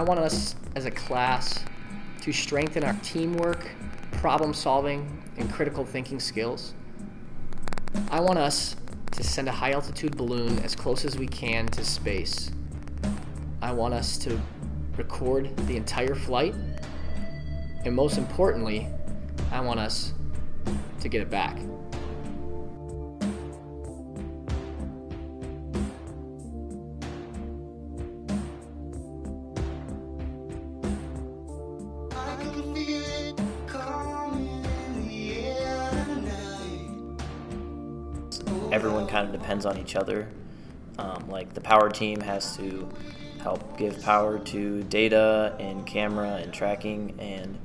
I want us as a class to strengthen our teamwork, problem solving, and critical thinking skills. I want us to send a high altitude balloon as close as we can to space. I want us to record the entire flight. And most importantly, I want us to get it back. Everyone kind of depends on each other. Um, like the power team has to help give power to data and camera and tracking, and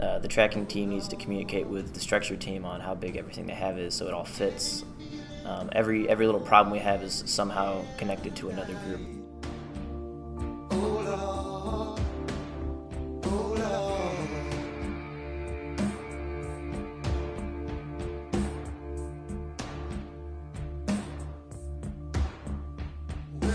uh, the tracking team needs to communicate with the structure team on how big everything they have is so it all fits. Um, every every little problem we have is somehow connected to another group.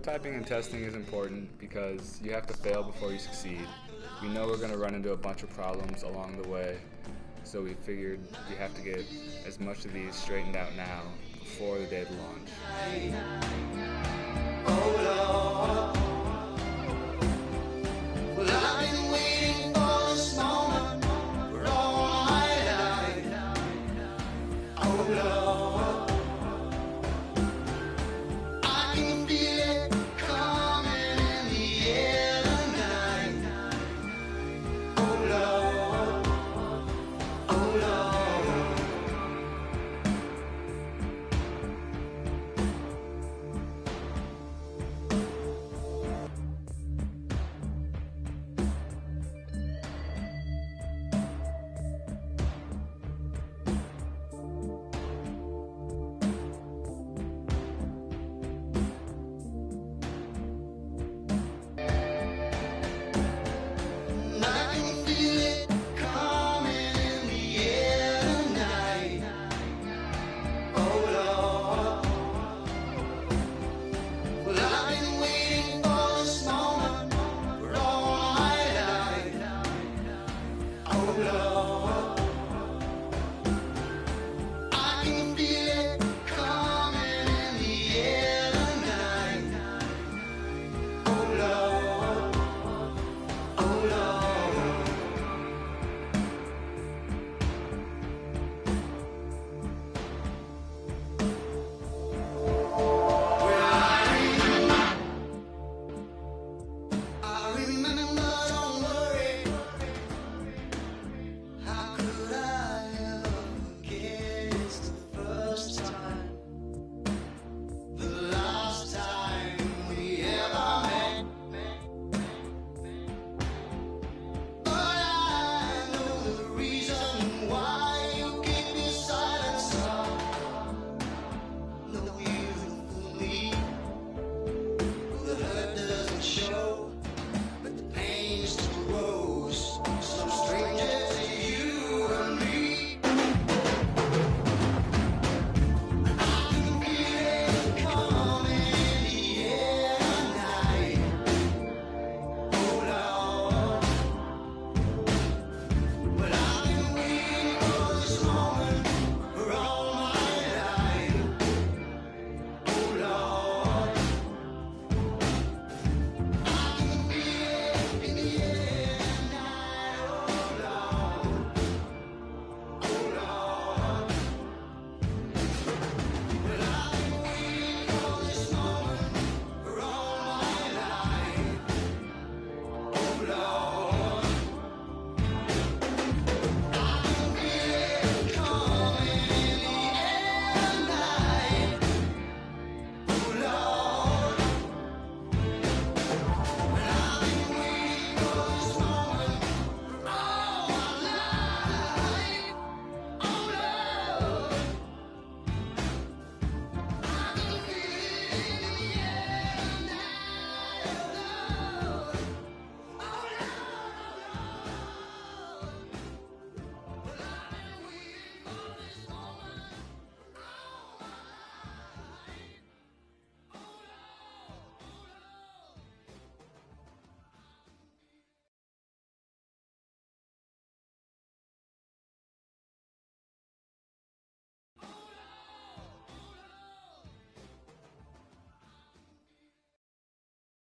Prototyping and testing is important because you have to fail before you succeed. We know we're going to run into a bunch of problems along the way, so we figured we have to get as much of these straightened out now before the day of the launch. love.